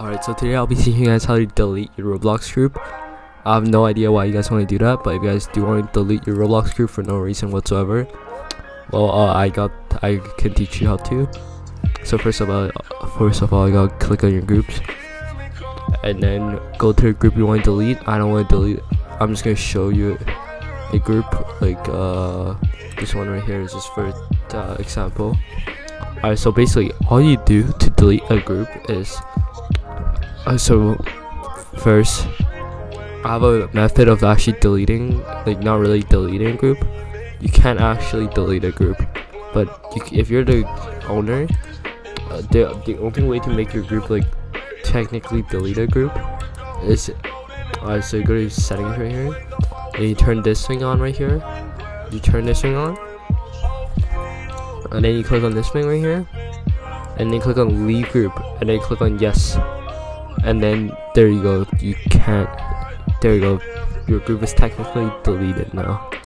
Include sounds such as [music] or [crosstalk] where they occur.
Alright, so today I'll be [laughs] teaching you guys how to delete your Roblox group. I have no idea why you guys want to do that, but if you guys do want to delete your Roblox group for no reason whatsoever, well, uh, I got, I can teach you how to. So first of all, first of all, you gotta click on your groups, and then go to the group you want to delete. I don't want to delete. I'm just gonna show you a group like uh, this one right here is just for uh, example. Alright, so basically, all you do to delete a group is uh, so first I have a method of actually deleting like not really deleting a group. You can't actually delete a group but you, if you're the owner uh, the, the only way to make your group like technically delete a group is uh, so you go to settings right here and you turn this thing on right here. You turn this thing on and then you click on this thing right here and then click on leave group and then click on yes and then there you go. You can't there you go. Your group is technically deleted now